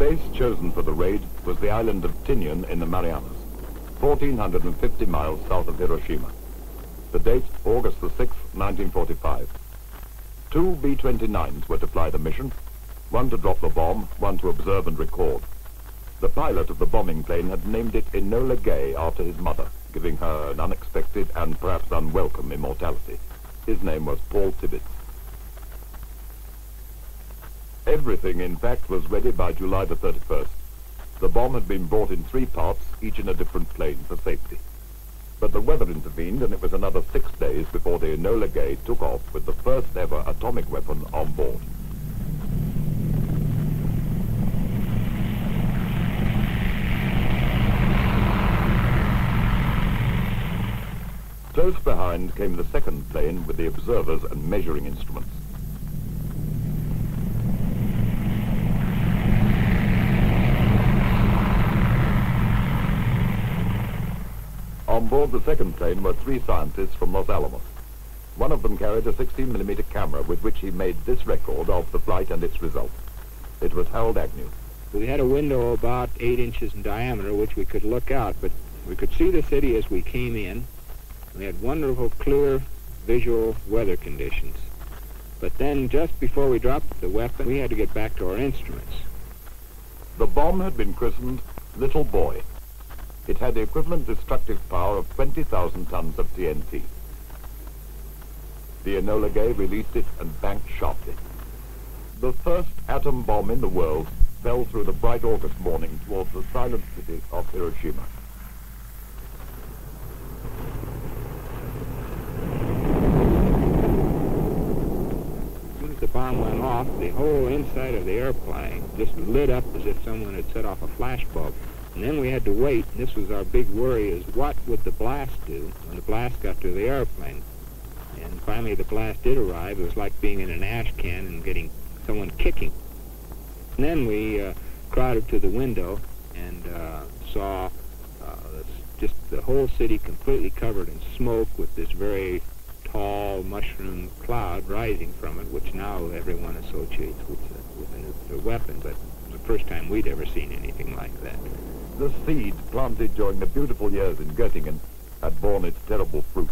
base chosen for the raid was the island of Tinian in the Marianas, 1,450 miles south of Hiroshima. The date, August the 6th, 1945. Two B-29s were to fly the mission, one to drop the bomb, one to observe and record. The pilot of the bombing plane had named it Enola Gay after his mother, giving her an unexpected and perhaps unwelcome immortality. His name was Paul Tibbets. Everything, in fact, was ready by July the 31st. The bomb had been brought in three parts, each in a different plane for safety. But the weather intervened, and it was another six days before the Enola Gay took off with the first ever atomic weapon on board. Close behind came the second plane with the observers and measuring instruments. On board the second plane were three scientists from Los Alamos. One of them carried a 16mm camera with which he made this record of the flight and its results. It was Harold Agnew. We had a window about eight inches in diameter, which we could look out, but we could see the city as we came in. We had wonderful, clear, visual weather conditions. But then, just before we dropped the weapon, we had to get back to our instruments. The bomb had been christened Little Boy. It had the equivalent destructive power of 20,000 tons of TNT. The Enola Gay released it and banked sharply. The first atom bomb in the world fell through the bright August morning towards the silent city of Hiroshima. As soon as the bomb went off, the whole inside of the airplane just lit up as if someone had set off a flash bulb. And then we had to wait. And this was our big worry is what would the blast do when the blast got to the airplane? And finally the blast did arrive. It was like being in an ash can and getting someone kicking. And then we uh, crowded to the window and uh, saw uh, just the whole city completely covered in smoke with this very tall mushroom cloud rising from it, which now everyone associates with, with a nuclear weapon. But the first time we'd ever seen anything like that. The seed planted during the beautiful years in Göttingen had borne its terrible fruit.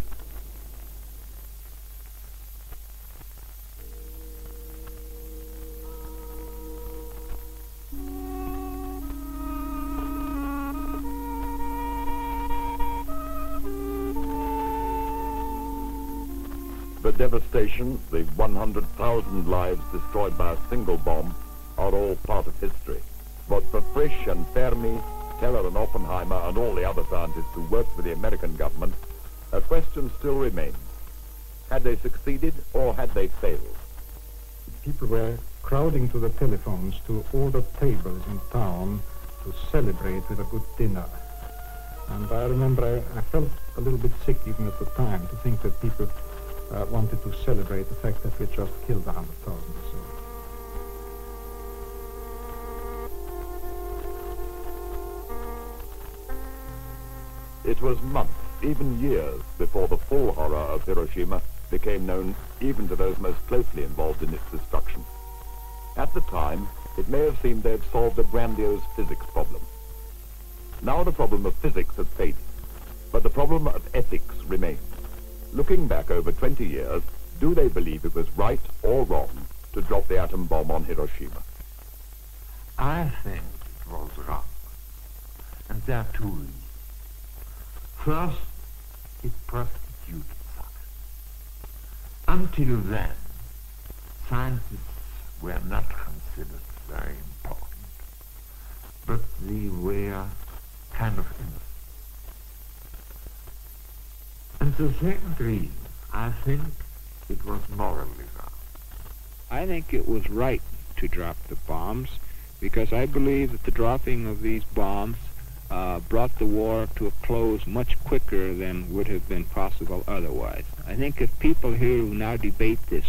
The devastation, the 100,000 lives destroyed by a single bomb, are all part of history. But for Frisch and Fermi, Teller and Oppenheimer, and all the other scientists who worked for the American government, a question still remains. Had they succeeded or had they failed? People were crowding to the telephones to order tables in town to celebrate with a good dinner. And I remember I, I felt a little bit sick even at the time to think that people uh, wanted to celebrate the fact that we just killed 100,000 or so. It was months, even years, before the full horror of Hiroshima became known even to those most closely involved in its destruction. At the time, it may have seemed they had solved a grandiose physics problem. Now the problem of physics has faded, but the problem of ethics remains. Looking back over 20 years, do they believe it was right or wrong to drop the atom bomb on Hiroshima? I think it was wrong. And there are two reasons. First, it prostituted science. Until then, scientists were not considered very important, but they were kind of innocent. And the second reason, I think it was morally wrong. I think it was right to drop the bombs because I believe that the dropping of these bombs uh, brought the war to a close much quicker than would have been possible otherwise. I think if people here who now debate this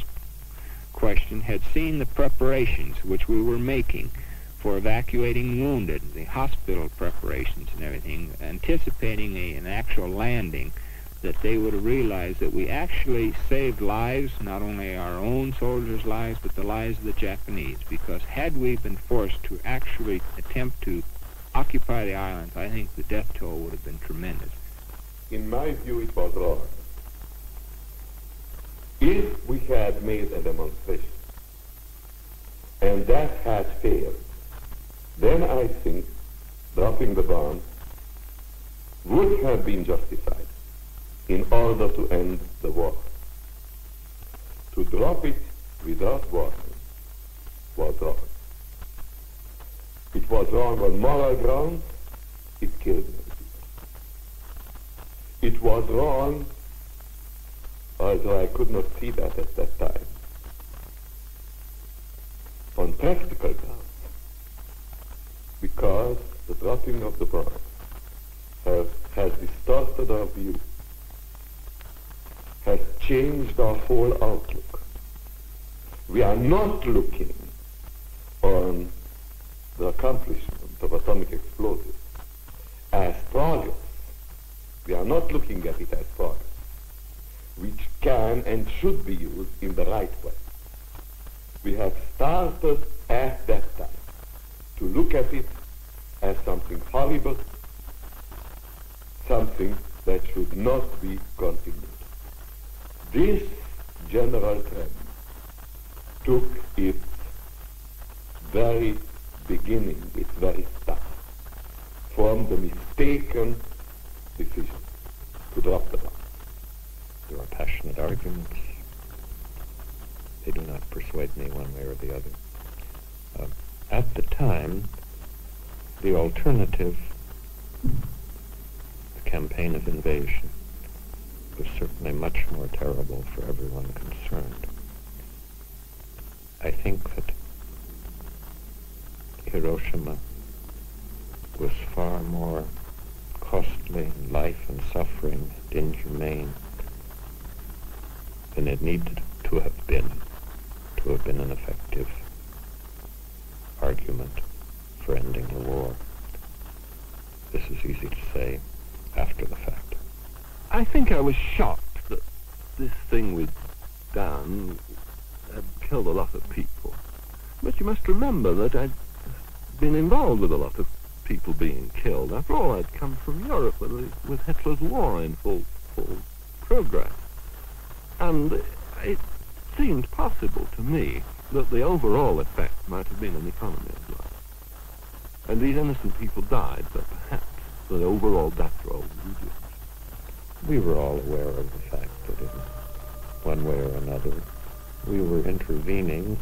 question had seen the preparations which we were making for evacuating wounded, the hospital preparations and everything, anticipating a, an actual landing, that they would have realized that we actually saved lives, not only our own soldiers' lives, but the lives of the Japanese. Because had we been forced to actually attempt to occupy the islands, I think the death toll would have been tremendous. In my view, it was wrong. If we had made a demonstration and that had failed, then I think dropping the bomb would have been justified in order to end the war. To drop it without warning was wrong. Was wrong on moral grounds. It killed people. It was wrong, although I could not see that at that time, on practical grounds, because the dropping of the bomb has, has distorted our view, has changed our whole outlook. We are not looking on the accomplishment of atomic explosives as progress. We are not looking at it as progress, which can and should be used in the right way. We have started at that time to look at it as something horrible, something that should not be continued. This general trend took its very beginning, its very start, from the mistaken decision to drop the bomb. There are passionate arguments. They do not persuade me one way or the other. Uh, at the time, the alternative, the campaign of invasion, was certainly much more terrible for everyone concerned. I think that Hiroshima was far more costly in life and suffering and inhumane than it needed to have been to have been an effective argument for ending the war. This is easy to say after the fact. I think I was shocked that this thing we'd done had killed a lot of people. But you must remember that I'd been involved with a lot of people being killed. After all, I'd come from Europe with, with Hitler's war in full, full progress. And it seemed possible to me that the overall effect might have been an economy of life. And these innocent people died, but perhaps the overall death roll reduced. We were all aware of the fact that in one way or another we were intervening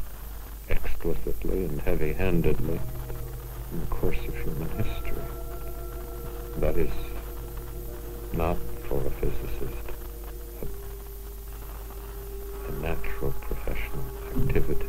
explicitly and heavy-handedly in the course of human history. That is not for a physicist a, a natural professional activity.